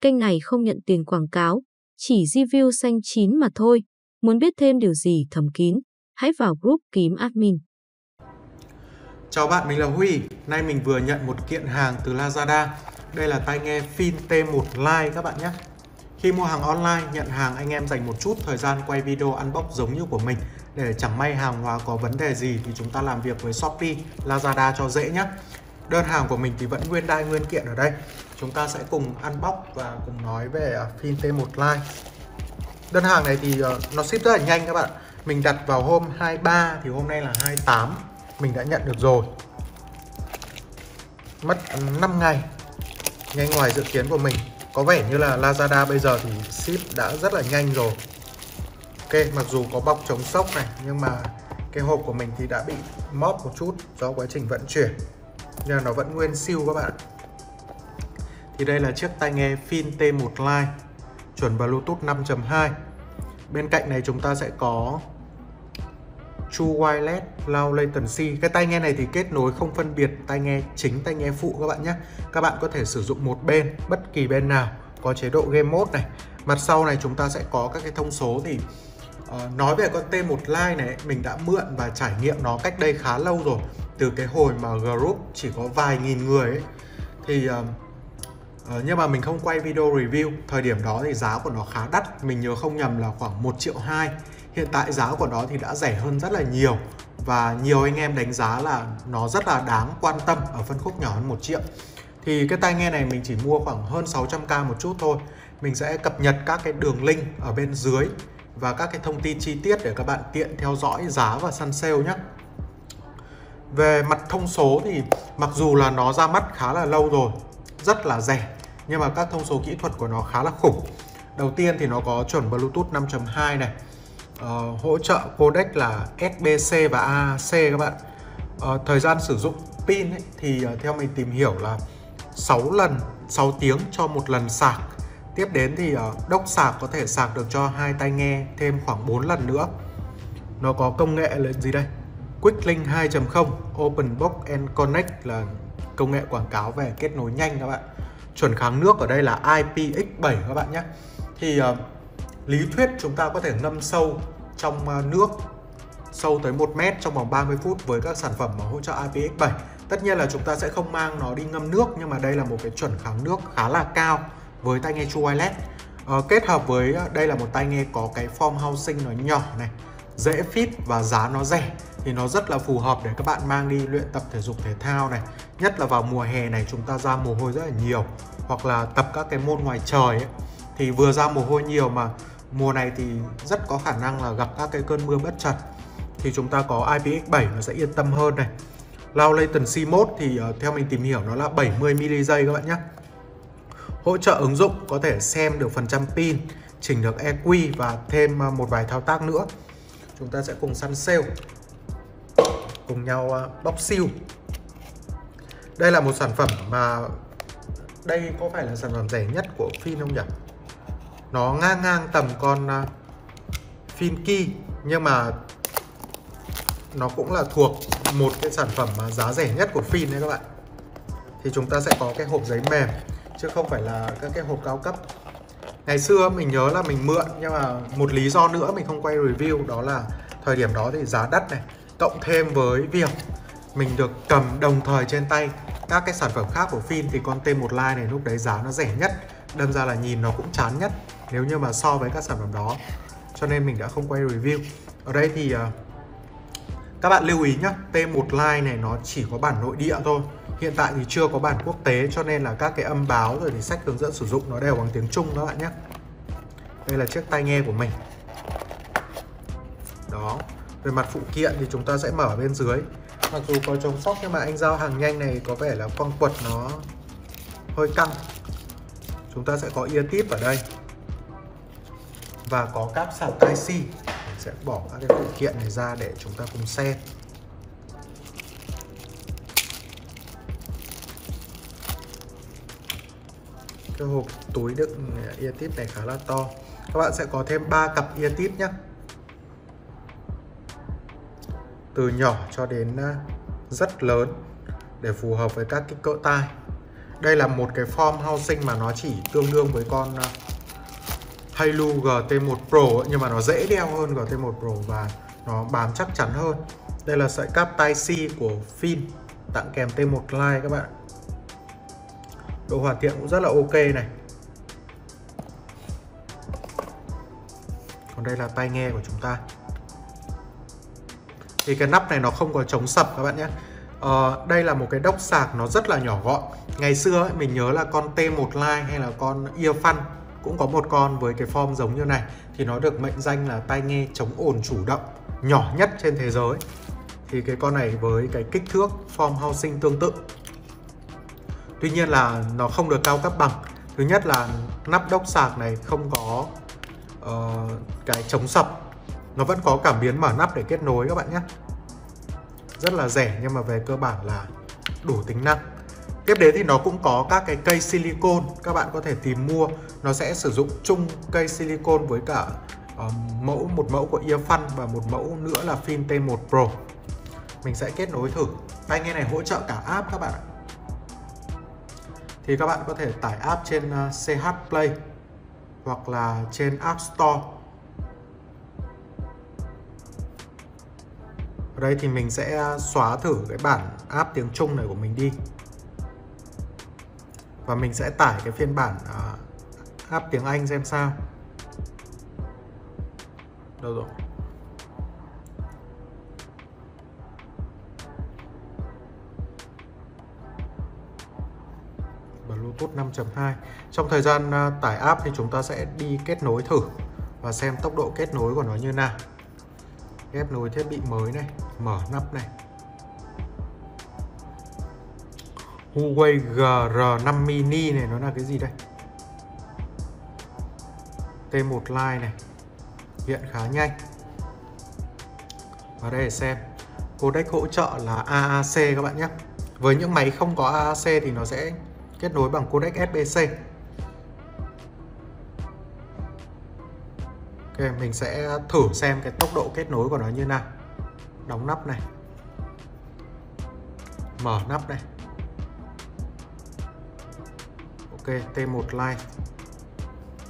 Kênh này không nhận tiền quảng cáo, chỉ review xanh chín mà thôi. Muốn biết thêm điều gì thầm kín, hãy vào group kiếm admin. Chào bạn, mình là Huy. Nay mình vừa nhận một kiện hàng từ Lazada. Đây là tai nghe Fin T1 Lite các bạn nhé. Khi mua hàng online, nhận hàng anh em dành một chút thời gian quay video unbox giống như của mình để chẳng may hàng hóa có vấn đề gì thì chúng ta làm việc với Shopee, Lazada cho dễ nhé. Đơn hàng của mình thì vẫn nguyên đai nguyên kiện ở đây. Chúng ta sẽ cùng unbox và cùng nói về à, phim T1 Lite. Đơn hàng này thì ờ, nó ship rất là nhanh các bạn. Mình đặt vào hôm 23 thì hôm nay là 28 mình đã nhận được rồi. Mất 5 ngày nhanh ngoài dự kiến của mình. Có vẻ như là Lazada bây giờ thì ship đã rất là nhanh rồi. Ok, mặc dù có bọc chống sốc này nhưng mà cái hộp của mình thì đã bị móp một chút do quá trình vận chuyển nhưng mà nó vẫn nguyên siêu các bạn thì đây là chiếc tai nghe Fin T1 Lite chuẩn Bluetooth 5.2 bên cạnh này chúng ta sẽ có True Wireless Low Latency cái tai nghe này thì kết nối không phân biệt tai nghe chính tai nghe phụ các bạn nhé. Các bạn có thể sử dụng một bên bất kỳ bên nào có chế độ game mode này. Mặt sau này chúng ta sẽ có các cái thông số thì uh, nói về con T1 Lite này mình đã mượn và trải nghiệm nó cách đây khá lâu rồi. Từ cái hồi mà group chỉ có vài nghìn người ấy. Thì uh, Ờ, nhưng mà mình không quay video review. Thời điểm đó thì giá của nó khá đắt. Mình nhớ không nhầm là khoảng 1 triệu 2 hiện tại giá của nó thì đã rẻ hơn rất là nhiều. Và nhiều anh em đánh giá là nó rất là đáng quan tâm, ở phân khúc nhỏ hơn 1 triệu. Thì cái tai nghe này mình chỉ mua khoảng hơn 600k một chút thôi. Mình sẽ cập nhật các cái đường link ở bên dưới và các cái thông tin chi tiết để các bạn tiện theo dõi giá và săn sale nhé. Về mặt thông số thì mặc dù là nó ra mắt khá là lâu rồi, rất là rẻ nhưng mà các thông số kỹ thuật của nó khá là khủng. Đầu tiên thì nó có chuẩn Bluetooth 5.2 này. Uh, hỗ trợ codec là SBC và AAC các bạn. Uh, thời gian sử dụng pin ấy, thì uh, theo mình tìm hiểu là 6 lần 6 tiếng cho một lần sạc. Tiếp đến thì uh, đốc sạc có thể sạc được cho hai tai nghe thêm khoảng 4 lần nữa. Nó có công nghệ là gì đây? Quicklink 2.0 Open Box and Connect là công nghệ quảng cáo về kết nối nhanh các bạn chuẩn kháng nước ở đây là IPX7 các bạn nhé. Thì uh, lý thuyết chúng ta có thể ngâm sâu trong uh, nước sâu tới 1 mét trong vòng 30 phút với các sản phẩm mà hỗ trợ IPX7 tất nhiên là chúng ta sẽ không mang nó đi ngâm nước nhưng mà đây là một cái chuẩn kháng nước khá là cao với tai nghe True Wireless. Uh, kết hợp với đây là một tai nghe có cái form housing nó nhỏ này dễ fit và giá nó rẻ thì nó rất là phù hợp để các bạn mang đi luyện tập thể dục thể thao này. Nhất là vào mùa hè này chúng ta ra mồ hôi rất là nhiều. Hoặc là tập các cái môn ngoài trời ấy, thì vừa ra mồ hôi nhiều mà mùa này thì rất có khả năng là gặp các cái cơn mưa bất chợt. Thì chúng ta có IPX7 nó sẽ yên tâm hơn này. Low Latency Mode thì uh, theo mình tìm hiểu nó là 70 mili giây các bạn nhé. Hỗ trợ ứng dụng có thể xem được phần trăm pin chỉnh được EQ và thêm uh, một vài thao tác nữa. Chúng ta sẽ cùng săn sale cùng nhau ờ, bóc siêu. Đây là một sản phẩm mà đây có phải là sản phẩm rẻ nhất của Fin không nhỉ? Nó ngang ngang tầm con ờ, uh, Finki nhưng mà nó cũng là thuộc một cái sản phẩm mà giá rẻ nhất của Fin đấy các bạn. Thì chúng ta sẽ có cái hộp giấy mềm chứ không phải là các cái hộp cao cấp. Ngày xưa mình nhớ là mình mượn nhưng mà một lý do nữa mình không quay review đó là thời điểm đó thì giá đắt này cộng thêm với việc mình được cầm đồng thời trên tay các cái sản phẩm khác của Fin thì con T1 Lite này lúc đấy giá nó rẻ nhất. Đâm ra là nhìn nó cũng chán nhất nếu như mà so với các sản phẩm đó. Cho nên mình đã không quay review. Ở đây thì uh, các bạn lưu ý nhé T1 Lite này nó chỉ có bản nội địa thôi. Hiện tại thì chưa có bản quốc tế cho nên là các cái âm báo rồi thì sách hướng dẫn sử dụng nó đều bằng tiếng Trung các bạn nhé đây là chiếc tai nghe của mình. Đó về mặt phụ kiện thì chúng ta sẽ mở bên dưới. Mặc dù có chống sóc nhưng mà anh giao hàng nhanh này có vẻ là quăng quật nó hơi căng. Chúng ta sẽ có ear tip ở đây. Và có cáp sạc tai C. Mình sẽ bỏ các cái phụ kiện này ra để chúng ta cùng xem. Cái hộp túi đựng ear tip này khá là to. Các bạn sẽ có thêm 3 cặp ear tip nhé từ nhỏ cho đến ờ, rất lớn để phù hợp với các kích cỡ tai. Đây là một cái form housing mà nó chỉ tương đương với con ờ, uh, GT1 Pro nhưng mà nó dễ đeo hơn GT1 Pro và nó bám chắc chắn hơn. Đây là sợi cáp Type-C của Fin tặng kèm T1 Lite các bạn. Độ hoàn thiện cũng rất là ok này. Còn đây là tai nghe của chúng ta thì cái nắp này nó không có chống sập các bạn nhé. Ờ, đây là một cái đốc sạc nó rất là nhỏ gọn. Ngày xưa ấy, mình nhớ là con T1 Lite hay là con Earfun cũng có một con với cái form giống như này. Thì nó được mệnh danh là tai nghe chống ồn chủ động nhỏ nhất trên thế giới. Thì cái con này với cái kích thước form housing tương tự. Tuy nhiên là nó không được cao cấp bằng. Thứ nhất là nắp đốc sạc này không có uh, cái chống sập nó vẫn có cảm biến mở nắp để kết nối các bạn nhé. Rất là rẻ nhưng mà về cơ bản là đủ tính năng. Tiếp đến thì nó cũng có các cái cây silicon các bạn có thể tìm mua. Nó sẽ sử dụng chung cây silicon với cả uh, mẫu một mẫu của earphone và một mẫu nữa là phim T1 Pro. Mình sẽ kết nối thử. Tai nghe này hỗ trợ cả app các bạn ạ. Thì các bạn có thể tải app trên ờ, uh, CH Play hoặc là trên App Store. Ở đây thì mình sẽ à, xóa thử cái bản app tiếng Trung này của mình đi. Và mình sẽ tải cái phiên bản uh, app tiếng Anh xem sao. Đâu rồi? Bluetooth 5.2 Trong thời gian à, tải app thì chúng ta sẽ đi kết nối thử và xem tốc độ kết nối của nó như nào. Ghép nối thiết bị mới này mở nắp này. Huawei GR5 mini này nó là cái gì đây? T1 Lite này. Hiện khá nhanh. Và đây để xem. Codec hỗ trợ là AAC các bạn nhé. Với những máy không có AAC thì nó sẽ kết nối bằng codec SBC Ok, mình sẽ thử xem cái tốc độ kết nối của nó như nào. Đóng nắp này. Mở nắp này Ok, T1 like,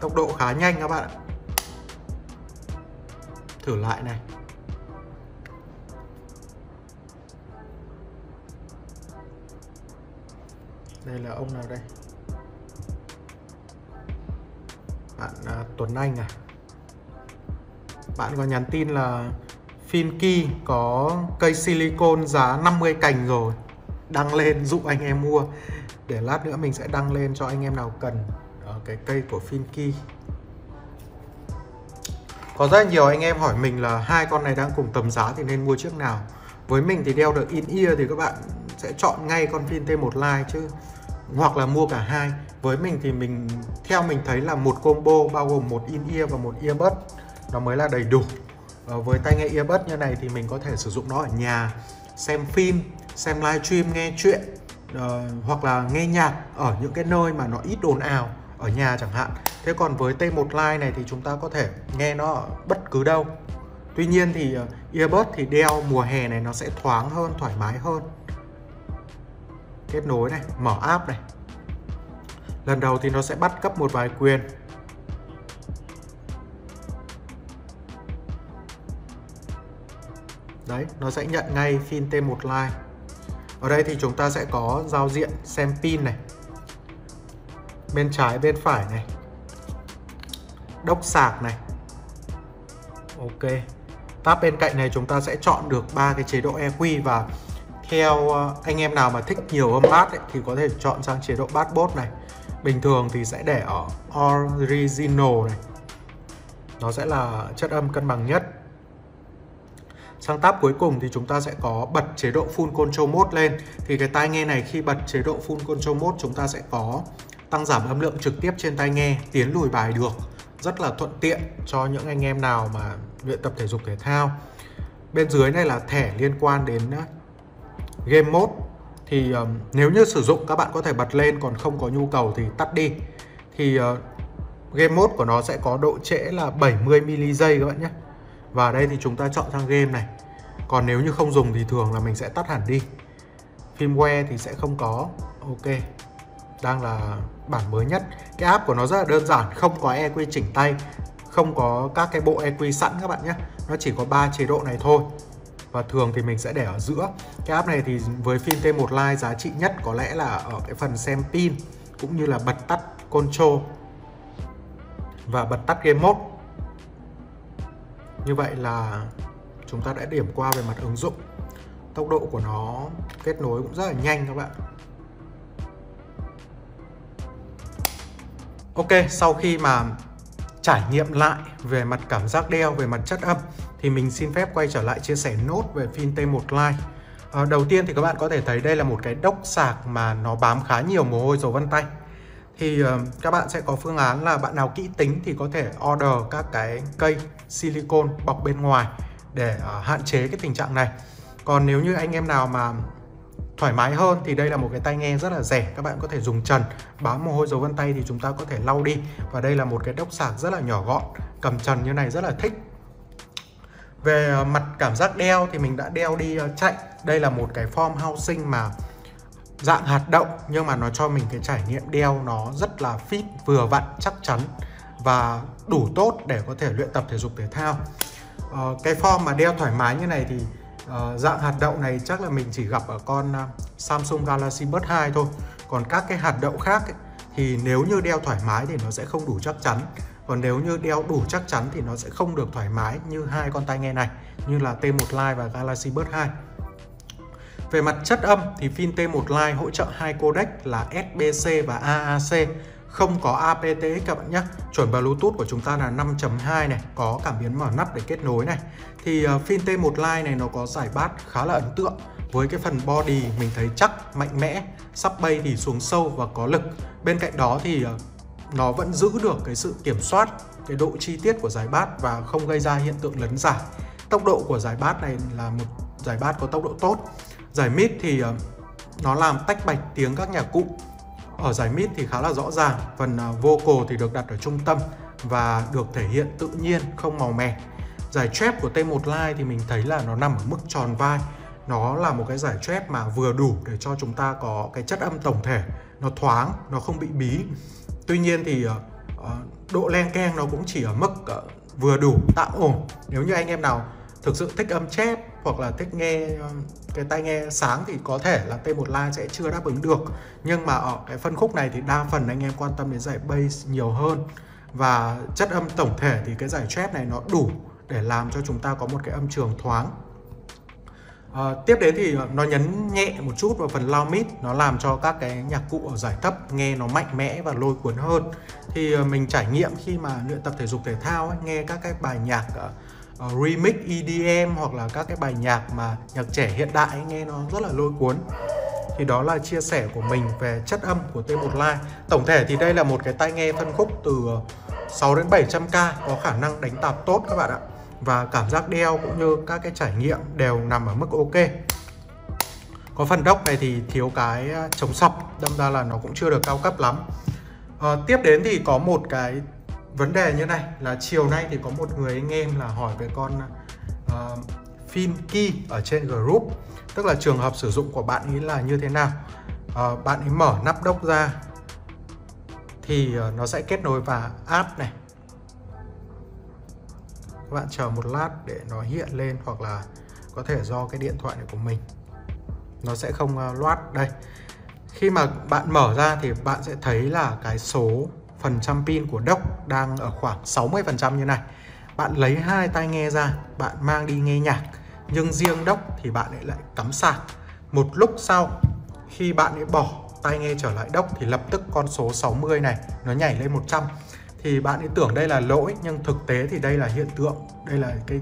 Tốc độ khá nhanh các bạn ạ. Thử lại này. Đây là ông nào đây? Bạn à, Tuấn Anh à? Bạn có nhắn tin là Finky có cây silicon giá 50 cành rồi. Đăng lên dụ anh em mua. Để lát nữa mình sẽ đăng lên cho anh em nào cần. Cái cây của Finky. Có rất nhiều anh em hỏi mình là hai con này đang cùng tầm giá thì nên mua chiếc nào. Với mình thì đeo được in ear thì các bạn sẽ chọn ngay con Fin T1 Lite chứ. Hoặc là mua cả hai. Với mình thì mình, theo mình thấy là một combo bao gồm một in ear và một earbud. Nó mới là đầy đủ. Ờ, với tai nghe earbud như này thì mình có thể sử dụng nó ở nhà xem phim xem livestream nghe chuyện uh, hoặc là nghe nhạc ở những cái nơi mà nó ít ồn ào ở nhà chẳng hạn. Thế còn với T1 Line này thì chúng ta có thể nghe nó ở bất cứ đâu. Tuy nhiên thì uh, earbud thì đeo mùa hè này nó sẽ thoáng hơn thoải mái hơn. Kết nối này mở app này. Lần đầu thì nó sẽ bắt cấp một vài quyền. Đấy, nó sẽ nhận ngay pin T1 line. Ở đây thì chúng ta sẽ có giao diện xem pin này. Bên trái, bên phải này. Đốc sạc này. Ok. Tab bên cạnh này chúng ta sẽ chọn được ba cái chế độ EQ và theo ờ, anh em nào mà thích nhiều âm bass ấy, thì có thể chọn sang chế độ bass bot này. Bình thường thì sẽ để ở Original này. Nó sẽ là chất âm cân bằng nhất. Sang tab cuối cùng thì chúng ta sẽ có bật chế độ Full Control Mode lên. Thì cái tai nghe này khi bật chế độ Full Control Mode chúng ta sẽ có tăng giảm âm lượng trực tiếp trên tai nghe Tiến lùi bài được. Rất là thuận tiện cho những anh em nào mà luyện tập thể dục thể thao. Bên dưới này là thẻ liên quan đến ờ, Game Mode. Thì um, nếu như sử dụng các bạn có thể bật lên còn không có nhu cầu thì tắt đi. Thì uh, Game Mode của nó sẽ có độ trễ là 70 ms giây các bạn nhé và đây thì chúng ta chọn sang game này. Còn nếu như không dùng thì thường là mình sẽ tắt hẳn đi. Firmware thì sẽ không có. Ok. Đang là bản mới nhất. Cái app của nó rất là đơn giản, không có EQ chỉnh tay, không có các cái bộ EQ sẵn các bạn nhé. Nó chỉ có ba chế độ này thôi. Và thường thì mình sẽ để ở giữa. Cái app này thì với phim T1 Lite giá trị nhất có lẽ là ở cái phần xem pin, cũng như là bật tắt control và bật tắt game mode như vậy là chúng ta đã điểm qua về mặt ứng dụng tốc độ của nó kết nối cũng rất là nhanh các bạn Ok, sau khi mà trải nghiệm lại về mặt cảm giác đeo, về mặt chất âm thì mình xin phép quay trở lại chia sẻ nốt về Fin T1 Lite. À, đầu tiên thì các bạn có thể thấy đây là một cái đốc sạc mà nó bám khá nhiều mồ hôi dầu vân tay. Thì ờ, các bạn sẽ có phương án là bạn nào kỹ tính thì có thể order các cái cây silicon bọc bên ngoài để ờ, hạn chế cái tình trạng này. Còn nếu như anh em nào mà thoải mái hơn thì đây là một cái tai nghe rất là rẻ, các bạn có thể dùng trần, bám mồ hôi dấu vân tay thì chúng ta có thể lau đi. Và đây là một cái đốc sạc rất là nhỏ gọn, cầm trần như này rất là thích. Về ờ, mặt cảm giác đeo thì mình đã đeo đi chạy. Đây là một cái form housing mà dạng hạt đậu nhưng mà nó cho mình cái trải nghiệm đeo nó rất là fit vừa vặn chắc chắn và đủ tốt để có thể luyện tập thể dục thể thao. Ờ, cái form mà đeo thoải mái như này thì uh, dạng hạt đậu này chắc là mình chỉ gặp ở con uh, Samsung Galaxy Buds 2 thôi. Còn các cái hạt đậu khác ấy, thì nếu như đeo thoải mái thì nó sẽ không đủ chắc chắn. Còn nếu như đeo đủ chắc chắn thì nó sẽ không được thoải mái như hai con tai nghe này như là T1 Lite và Galaxy Buds 2 về mặt chất âm thì Fin T1 Lite hỗ trợ hai codec là SBC và AAC không có aptX các bạn nhé. Chuẩn Bluetooth của chúng ta là 5.2 này có cảm biến mở nắp để kết nối này. Thì uh, Fin T1 Lite này nó có giải bát khá là ấn tượng. Với cái phần body mình thấy chắc mạnh mẽ sắp bay thì xuống sâu và có lực. Bên cạnh đó thì ờ, nó vẫn giữ được cái sự kiểm soát cái độ chi tiết của giải bát và không gây ra hiện tượng lấn giải. Tốc độ của giải bát này là một giải bát có tốc độ tốt giải mid thì ờ, nó làm tách bạch tiếng các nhạc cụ ở giải mid thì khá là rõ ràng, phần ờ, vocal thì được đặt ở trung tâm và được thể hiện tự nhiên, không màu mè. Giải trap của T1 Line thì mình thấy là nó nằm ở mức tròn vai. Nó là một cái giải trap mà vừa đủ để cho chúng ta có cái chất âm tổng thể, nó thoáng, nó không bị bí. Tuy nhiên thì ờ, độ len keng nó cũng chỉ ở mức vừa đủ, tạm ổn. Nếu như anh em nào thực sự thích âm chép hoặc là thích nghe um, cái tai nghe sáng thì có thể là T1 Lite sẽ chưa đáp ứng được. Nhưng mà ở cái phân khúc này thì đa phần anh em quan tâm đến giải bass nhiều hơn. Và chất âm tổng thể thì cái giải trap này nó đủ để làm cho chúng ta có một cái âm trường thoáng. À, tiếp đến thì ờ, nó nhấn nhẹ một chút vào phần low mid nó làm cho các cái nhạc cụ ở giải thấp nghe nó mạnh mẽ và lôi cuốn hơn. Thì ờ, mình trải nghiệm khi mà luyện tập thể dục thể thao ấy, nghe các cái bài nhạc uh, remix EDM hoặc là các cái bài nhạc mà nhạc trẻ hiện đại ấy, nghe nó rất là lôi cuốn. Thì đó là chia sẻ của mình về chất âm của T1 Lite tổng thể thì đây là một cái tai nghe phân khúc từ ờ, 6 đến 700k có khả năng đánh tạp tốt các bạn ạ. Và cảm giác đeo cũng như các cái trải nghiệm đều nằm ở mức ok. Có phần đốc này thì thiếu cái ờ, chống sọc đâm ra là nó cũng chưa được cao cấp lắm. À, tiếp đến thì có một cái vấn đề như này là chiều nay thì có một người anh em là hỏi về con ờ, uh, FinKey ở trên group. Tức là trường hợp sử dụng của bạn ấy là như thế nào? Uh, bạn ấy mở nắp đốc ra thì uh, nó sẽ kết nối vào app này. Các bạn chờ một lát để nó hiện lên hoặc là có thể do cái điện thoại này của mình. Nó sẽ không uh, loát. Đây khi mà bạn mở ra thì bạn sẽ thấy là cái số phần trăm pin của đốc đang ở khoảng 60% như này. Bạn lấy hai tai nghe ra, bạn mang đi nghe nhạc. Nhưng riêng đốc thì bạn lại lại cắm sạc. Một lúc sau, khi bạn ấy bỏ tai nghe trở lại đốc thì lập tức con số 60 này nó nhảy lên 100 thì bạn ấy tưởng đây là lỗi, nhưng thực tế thì đây là hiện tượng. Đây là cái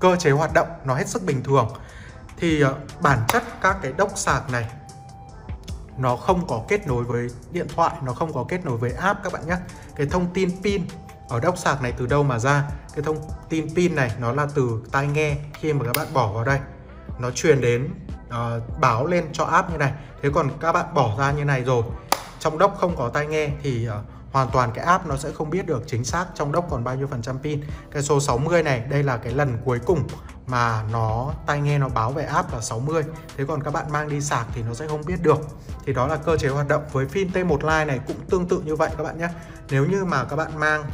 cơ chế hoạt động, nó hết sức bình thường. Thì ờ, bản chất các cái đốc sạc này nó không có kết nối với điện thoại nó không có kết nối với app các bạn nhé. Cái thông tin pin ở đốc sạc này từ đâu mà ra? Cái thông tin pin này nó là từ tai nghe khi mà các bạn bỏ vào đây. Nó truyền đến uh, báo lên cho app như này. Thế còn các bạn bỏ ra như này rồi trong đốc không có tai nghe thì uh, hoàn toàn cái app nó sẽ không biết được chính xác trong đốc còn bao nhiêu phần trăm pin. Cái số 60 này, đây là cái lần cuối cùng mà nó, tai nghe nó báo về app là 60 thế còn các bạn mang đi sạc thì nó sẽ không biết được. Thì đó là cơ chế hoạt động với pin T1 Lite này cũng tương tự như vậy các bạn nhé. Nếu như mà các bạn mang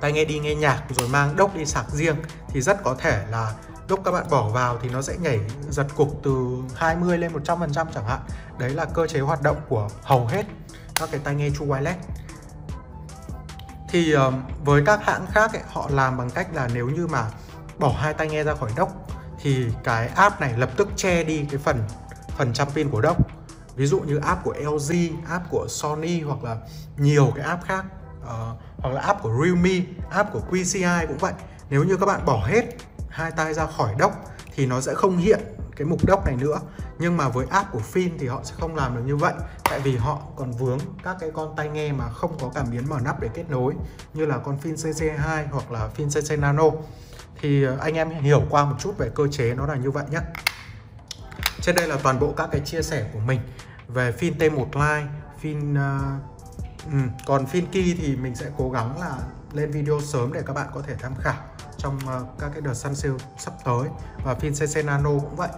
tai nghe đi nghe nhạc rồi mang đốc đi sạc riêng thì rất có thể là lúc các bạn bỏ vào thì nó sẽ nhảy giật cục từ 20 lên 100% chẳng hạn. Đấy là cơ chế hoạt động của hầu hết các cái tai nghe True Wireless. Thì uh, với các hãng khác ấy, họ làm bằng cách là nếu như mà bỏ hai tai nghe ra khỏi dock thì cái app này lập tức che đi cái phần phần trăm pin của dock ví dụ như app của LG, app của Sony hoặc là nhiều cái app khác uh, hoặc là app của Realme, app của QCI cũng vậy. Nếu như các bạn bỏ hết hai tay ra khỏi dock thì nó sẽ không hiện cái mục đốc này nữa. Nhưng mà với app của Fin thì họ sẽ không làm được như vậy. Tại vì họ còn vướng các cái con tai nghe mà không có cảm biến mở nắp để kết nối như là con Fin CC2 hoặc là Fin CC Nano. Thì ờ, anh em hiểu qua một chút về cơ chế nó là như vậy nhé. Trên đây là toàn bộ các cái chia sẻ của mình về Fin T1 Lite Fin uh, ừ, còn Fin Key thì mình sẽ cố gắng là lên video sớm để các bạn có thể tham khảo trong ờ, các cái đợt săn sale sắp tới. Và Fin CC Nano cũng vậy.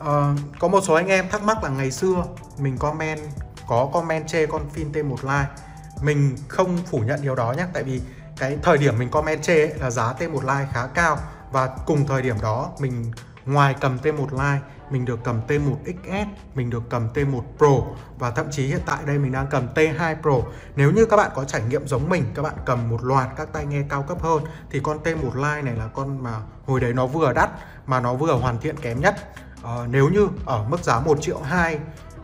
Uh, có một số anh em thắc mắc là ngày xưa mình comment có comment chê con phim T1 Lite mình không phủ nhận điều đó nhé tại vì cái thời điểm mình comment chê ấy, là giá T1 Lite khá cao. Và cùng thời điểm đó mình ngoài cầm T1 Lite mình được cầm T1 XS, mình được cầm T1 Pro và thậm chí hiện tại đây mình đang cầm T2 Pro. Nếu như các bạn có trải nghiệm giống mình, các bạn cầm một loạt các tai nghe cao cấp hơn thì con T1 Lite này là con mà hồi đấy nó vừa đắt mà nó vừa hoàn thiện kém nhất. ờ, nếu như ở mức giá 1 triệu 2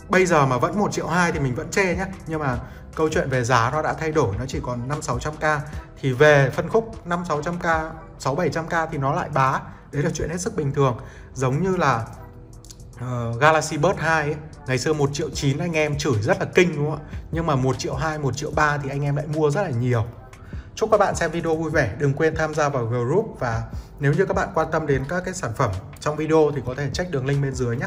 bây giờ mà vẫn 1 triệu 2 thì mình vẫn chê nhé nhưng mà câu chuyện về giá nó đã thay đổi nó chỉ còn 5 600k thì về phân khúc 5 600k 6 700k thì nó lại bá đấy là chuyện hết sức bình thường. Giống như là uh, Galaxy Buds 2 ấy, ngày xưa 1 triệu 9 anh em chửi rất là kinh đúng không ạ? Nhưng mà 1 triệu 2 1 triệu 3 thì anh em lại mua rất là nhiều. Chúc các bạn xem video vui vẻ, đừng quên tham gia vào group và nếu như các bạn quan tâm đến các cái sản phẩm trong video thì có thể check đường link bên dưới nhé.